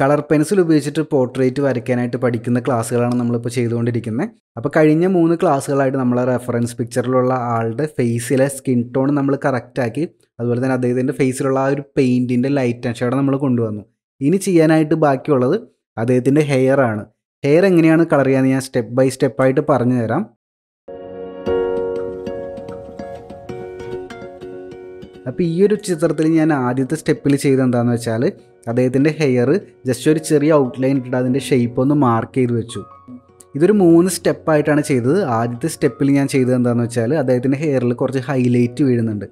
Colour pencil ഉപയോഗിച്ചിട്ട് portrait വരയ്ക്കാനായിട്ട് പഠിക്കുന്ന ക്ലാസ്സുകളാണ് നമ്മളിപ്പോൾ ചെയ്തുകൊണ്ടിരിക്കുന്നത്. അപ്പോൾ കഴിഞ്ഞ മൂന്ന് ക്ലാസ്സുകളായിട്ട് നമ്മളെ റെഫറൻസ് പിക്ചറിലുള്ള ആളുടെ ഫേസിലെ സ്കിൻ ടോൺ നമ്മൾ കറക്റ്റാക്കി അതുപോലെ തന്നെ അദ്ദേഹത്തിന്റെ ഫേസിലുള്ള ആ ഒരു പെയിന്റിന്റെ ലൈറ്റ് ആൻഡ് ഷേഡ് നമ്മൾ കൊണ്ടുവന്നു. ഇനി ചെയ്യാനായിട്ട് ബാക്കിയുള്ളത് അദ്ദേഹത്തിന്റെ ഹെയർ ആണ്. ഹെയർ എങ്ങനെയാണ് കളർ ചെയ്യാന്ന് ഞാൻ സ്റ്റെപ്പ് ബൈ സ്റ്റെപ്പായിട്ട് പറഞ്ഞു തരാം. അപ്പോൾ ഈ ഒരു ചിത്രത്തിൽ ഞാൻ ആദ്യത്തെ സ്റ്റെപ്പിൽ ചെയ്തെന്താണെന്ന് വെച്ചാൽ അദ്ദേഹത്തിന്റെ ഹെയർ ജസ്റ്റ് ഒരു ചെറിയ ഔട്ട്ലൈൻ ഇട്ടിട്ട് അതിന്റെ ഷേപ്പ് ഒന്ന് മാർക്ക് ചെയ്ത് വെച്ചു. ഇതൊരു മൂന്ന് സ്റ്റെപ്പായിട്ടാണ് ചെയ്തത്. ആദ്യത്തെ സ്റ്റെപ്പിൽ ഞാൻ ചെയ്തത് എന്താണെന്ന് വെച്ചാൽ അദ്ദേഹത്തിന്റെ ഹെയറിൽ കുറച്ച് ഹൈലൈറ്റ് വീഴുന്നുണ്ട്.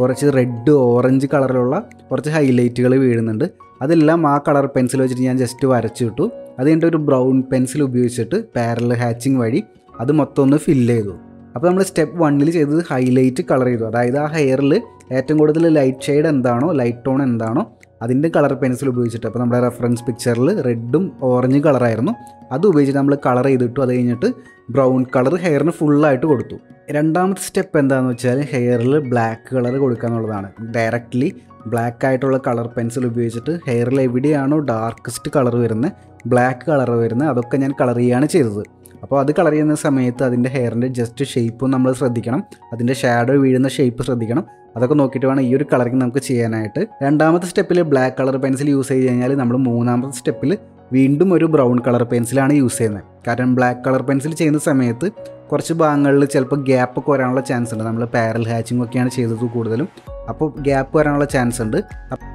കുറച്ച് റെഡ് ഓറഞ്ച് കളറിലുള്ള കുറച്ച് ഹൈലൈറ്റുകൾ വീഴുന്നുണ്ട്. അതെല്ലാം ആ കളർ പെൻസിൽ വെച്ചിട്ട് ഞാൻ ജസ്റ്റ് വരച്ചു വിട്ടു അത് ഒരു ബ്രൗൺ പെൻസിൽ ഉപയോഗിച്ചിട്ട് പാരൽ ഹാച്ചിങ് വഴി അത് മൊത്തം ഒന്ന് ഫില്ല് ചെയ്തു. അപ്പോൾ നമ്മൾ സ്റ്റെപ്പ് വണ്ണിൽ ചെയ്തത് ഹൈലൈറ്റ് കളർ ചെയ്തു. അതായത് ആ ഹെയറിൽ ഏറ്റവും കൂടുതൽ ലൈറ്റ് ഷെയ്ഡ് എന്താണോ ലൈറ്റ് ടോൺ എന്താണോ അതിന്റെ കളർ പെൻസിൽ ഉപയോഗിച്ചിട്ട്. അപ്പോൾ നമ്മുടെ റെഫറൻസ് പിക്ചറിൽ റെഡും ഓറഞ്ചും കളറായിരുന്നു. അത് ഉപയോഗിച്ചിട്ട് നമ്മൾ കളർ ചെയ്തിട്ടു അത് കഴിഞ്ഞിട്ട് ബ്രൗൺ കളർ ഹെയറിന് ഫുള്ളായിട്ട് കൊടുത്തു. രണ്ടാമത്തെ സ്റ്റെപ്പ് എന്താണെന്ന് വെച്ചാൽ ഹെയറിൽ ബ്ലാക്ക് കളർ കൊടുക്കുക എന്നുള്ളതാണ്. ഡയറക്റ്റ്ലി ബ്ലാക്ക് ആയിട്ടുള്ള കളർ പെൻസിൽ ഉപയോഗിച്ചിട്ട് ഹെയറിൽ എവിടെയാണോ ഡാർക്കസ്റ്റ് കളർ വരുന്നത് ബ്ലാക്ക് കളർ വരുന്നത് അതൊക്കെ ഞാൻ കളർ ചെയ്യുകയാണ് ചെയ്തത്. അപ്പോൾ അത് കളർ ചെയ്യുന്ന സമയത്ത് അതിന്റെ ഹെയറിന്റെ ജസ്റ്റ് ഷേപ്പും നമ്മൾ ശ്രദ്ധിക്കണം. അതിന്റെ ഷാഡോ വീഴുന്ന ഷേപ്പ് ശ്രദ്ധിക്കണം. അതൊക്കെ നോക്കിയിട്ട് വേണം ഈ ഒരു കളറിങ് നമുക്ക് ചെയ്യാനായിട്ട്. രണ്ടാമത്തെ സ്റ്റെപ്പിൽ ബ്ലാക്ക് കളർ പെൻസിൽ യൂസ് ചെയ്ത് കഴിഞ്ഞാൽ നമ്മൾ മൂന്നാമത്തെ സ്റ്റെപ്പിൽ വീണ്ടും ഒരു ബ്രൗൺ കളർ പെൻസിലാണ് യൂസ് ചെയ്യുന്നത്. കാരണം ബ്ലാക്ക് കളർ പെൻസിൽ ചെയ്യുന്ന സമയത്ത് കുറച്ച് ഭാഗങ്ങളിൽ ചിലപ്പോൾ ഗ്യാപ്പ് ഒക്കെ വരാനുള്ള ചാൻസ് ഉണ്ട്. നമ്മൾ പാരൽ ഹാച്ചിങ് ഒക്കെയാണ് ചെയ്തത് കൂടുതലും. അപ്പോൾ ഗ്യാപ്പ് വരാനുള്ള ചാൻസ് ഉണ്ട്.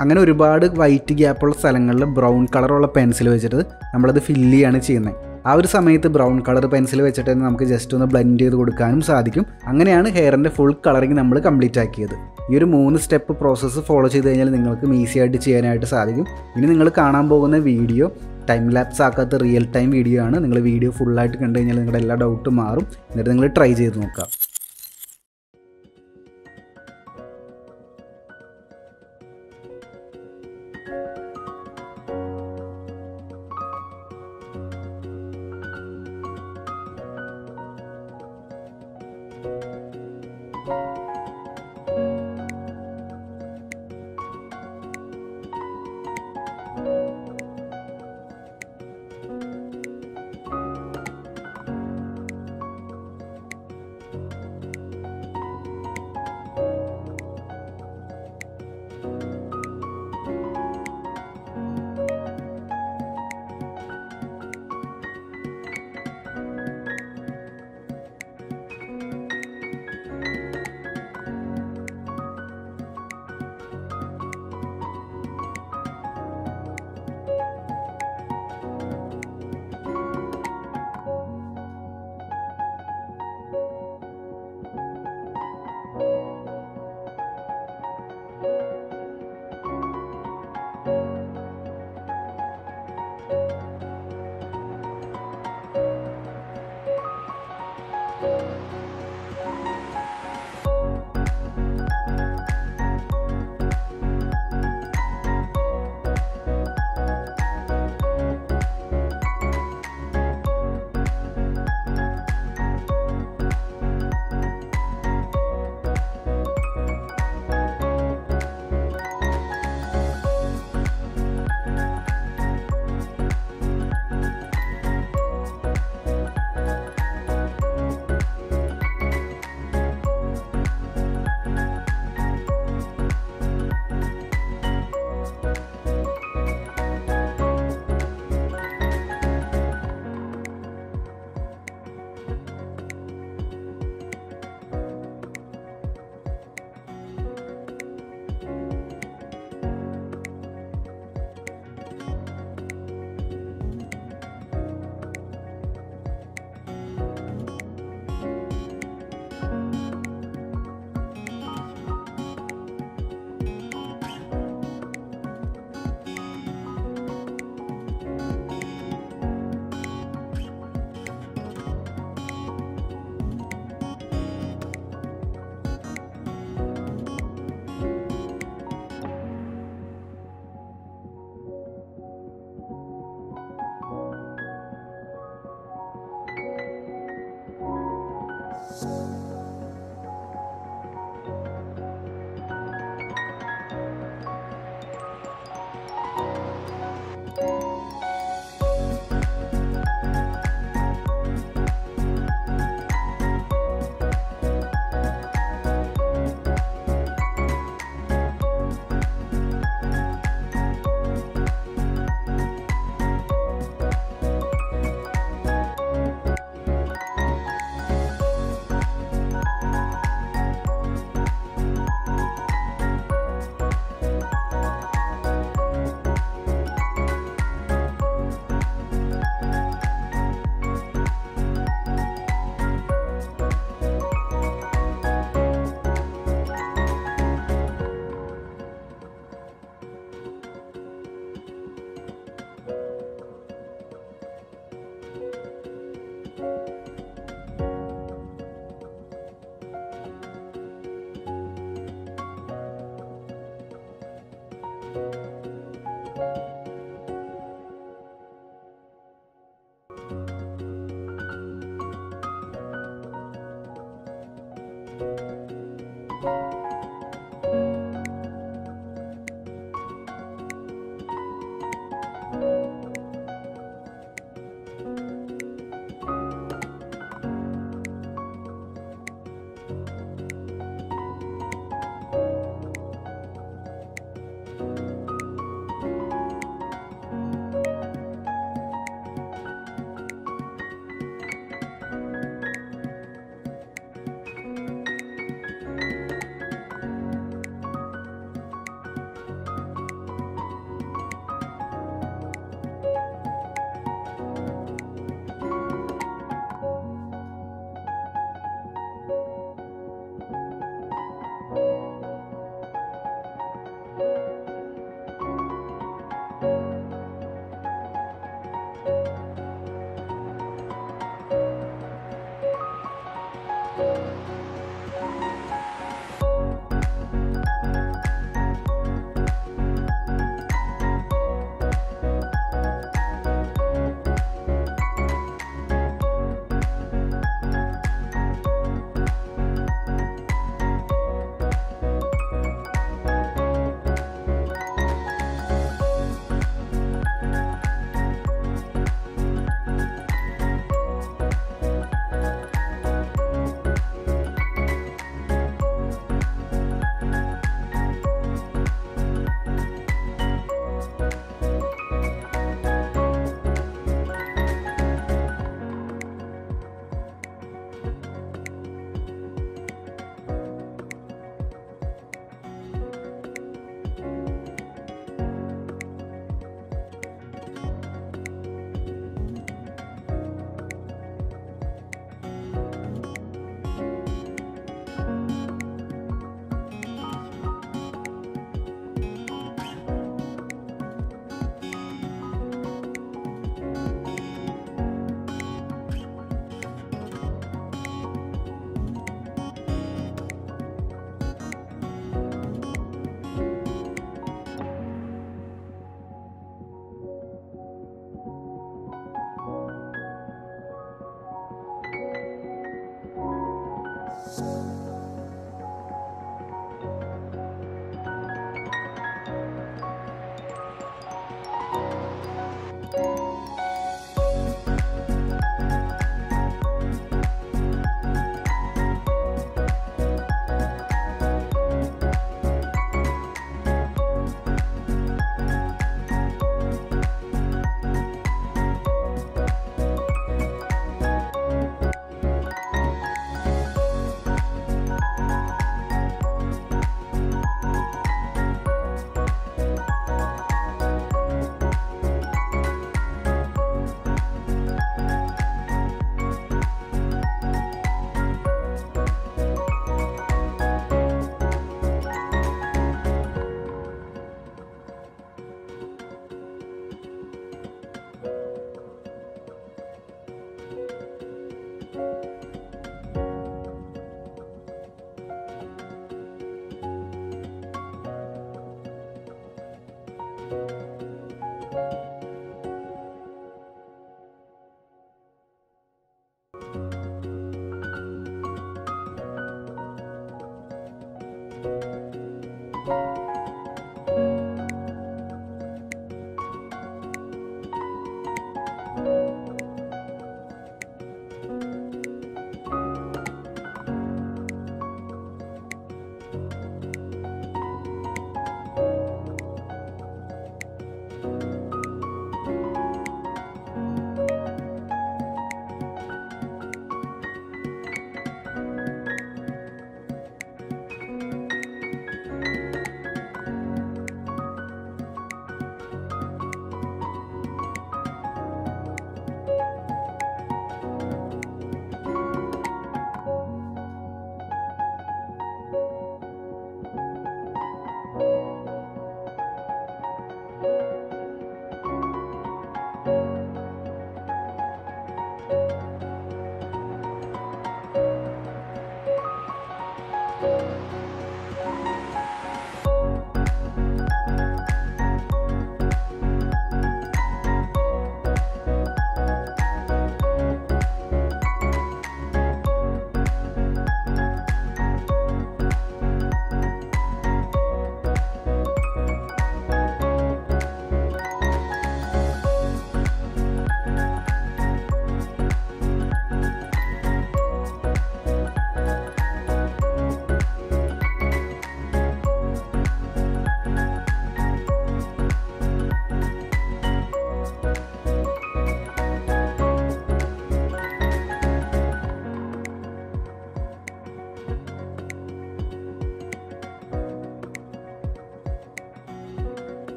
അങ്ങനെ ഒരുപാട് വൈറ്റ് ഗ്യാപ്പുള്ള സ്ഥലങ്ങളിൽ ബ്രൗൺ കളറുള്ള പെൻസിൽ വെച്ചിട്ട് നമ്മളത് ഫില്ല് ചെയ്യാണ് ചെയ്യുന്നത്. ആ ഒരു സമയത്ത് ബ്രൗൺ കളർ പെൻസിൽ വെച്ചിട്ട് തന്നെ നമുക്ക് ജസ്റ്റ് ഒന്ന് ബ്ലെൻഡ് ചെയ്ത് കൊടുക്കാനും സാധിക്കും. അങ്ങനെയാണ് ഹെയറിന്റെ ഫുൾ കളറിങ് നമ്മൾ കംപ്ലീറ്റ് ആക്കിയത്. ഈ ഒരു മൂന്ന് സ്റ്റെപ്പ് പ്രോസസ്സ് ഫോളോ ചെയ്ത് കഴിഞ്ഞാൽ നിങ്ങൾക്ക് ഈസി ആയിട്ട് ചെയ്യാനായിട്ട് സാധിക്കും. ഇനി നിങ്ങൾ കാണാൻ പോകുന്ന വീഡിയോ ടൈം ലാപ്സ് ആക്കാത്ത റിയൽ ടൈം വീഡിയോ ആണ്. നിങ്ങൾ വീഡിയോ ഫുള്ളായിട്ട് കണ്ടു കഴിഞ്ഞാൽ നിങ്ങളുടെ എല്ലാ ഡൗട്ടും മാറും. എന്നിട്ട് നിങ്ങൾ ട്രൈ ചെയ്ത് നോക്കാം. Bye. Bye.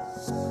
Bye.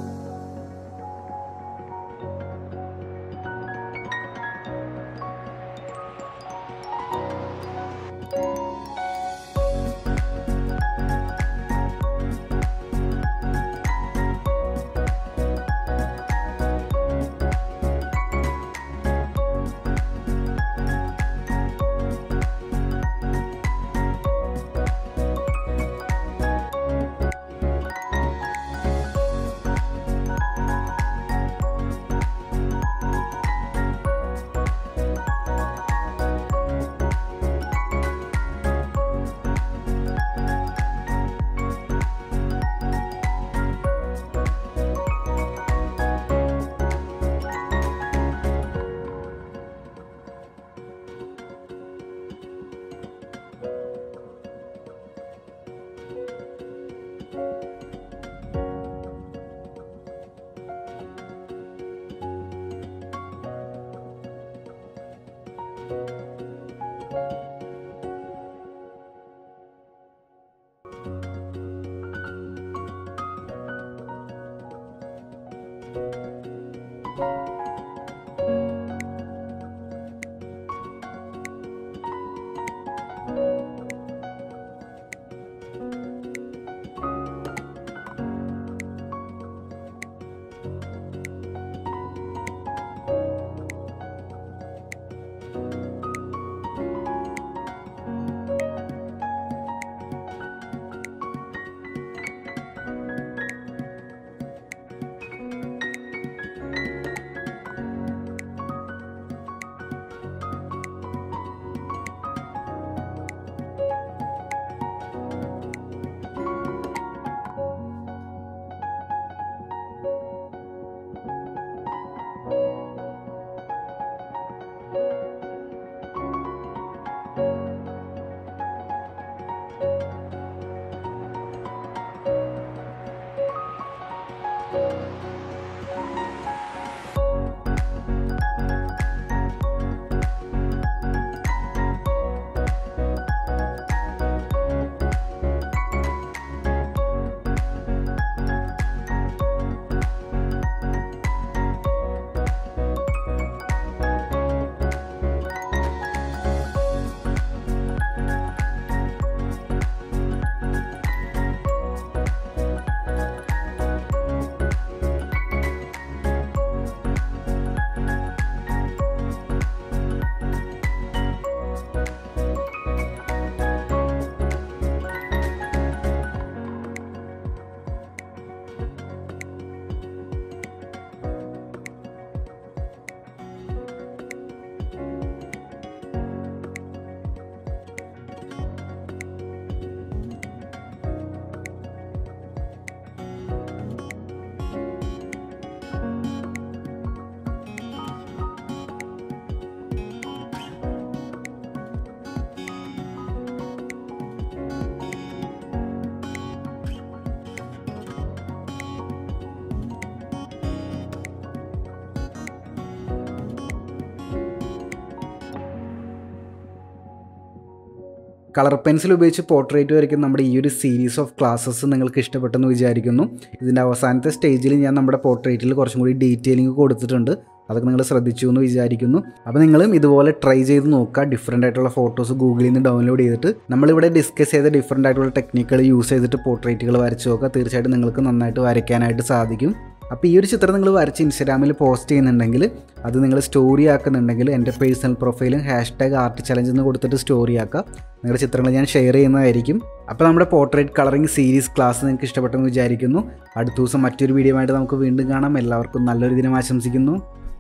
Colour pencil ഉപയോഗിച്ച് പോർട്രേറ്റ് വരയ്ക്കുന്ന നമ്മുടെ ഈ ഒരു സീരീസ് ഓഫ് ക്ലാസ്സസ് നിങ്ങൾക്ക് ഇഷ്ടപ്പെട്ടെന്ന് വിചാരിക്കുന്നു. ഇതിന്റെ അവസാനത്തെ സ്റ്റേജിൽ ഞാൻ നമ്മുടെ പോർട്രേറ്റിൽ കുറച്ചും കൂടി ഡീറ്റെയിലിംഗ് കൊടുത്തിട്ടുണ്ട്. അതൊക്കെ നിങ്ങൾ ശ്രദ്ധിച്ചു എന്ന് വിചാരിക്കുന്നു. അപ്പോൾ നിങ്ങളും ഇതുപോലെ ട്രൈ ചെയ്ത് നോക്കുക. ഡിഫറെന്റ് ആയിട്ടുള്ള ഫോട്ടോസ് ഗൂഗിളിൽ നിന്ന് ഡൗൺലോഡ് ചെയ്തിട്ട്. നമ്മളിവിടെ ഡിസ്കസ് ചെയ്ത ഡിഫറെന്റ് ആയിട്ടുള്ള ടെക്നിക്കുകൾ യൂസ് ചെയ്തിട്ട് പോർട്രേറ്റുകൾ വരച്ച് നോക്കുക. തീർച്ചയായിട്ടും നിങ്ങൾക്ക് നന്നായിട്ട് വരയ്ക്കാനായിട്ട് സാധിക്കും. അപ്പോൾ ഈ ഒരു ചിത്രം നിങ്ങൾ വരച്ച് ഇൻസ്റ്റാഗ്രാമിൽ പോസ്റ്റ് ചെയ്യുന്നുണ്ടെങ്കിൽ അത് നിങ്ങൾ സ്റ്റോറി ആക്കുന്നുണ്ടെങ്കിൽ എന്റെ പേഴ്സണൽ പ്രൊഫൈലും ഹാഷ് ടാഗ് ആർട്ട് ചലഞ്ച് എന്ന് കൊടുത്തിട്ട് സ്റ്റോറി ആക്കുക. നിങ്ങളുടെ ചിത്രങ്ങൾ ഞാൻ ഷെയർ ചെയ്യുന്നതായിരിക്കും. അപ്പോൾ നമ്മുടെ പോർട്രേറ്റ് കളറിംഗ് സീരീസ് ക്ലാസ് നിങ്ങൾക്ക് ഇഷ്ടപ്പെട്ടെന്ന് വിചാരിക്കുന്നു. അടുത്ത ദിവസം മറ്റൊരു വീഡിയോ ആയിട്ട് നമുക്ക് വീണ്ടും കാണാം. എല്ലാവർക്കും നല്ലൊരു ദിനം ആശംസിക്കുന്നു.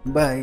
ബൈ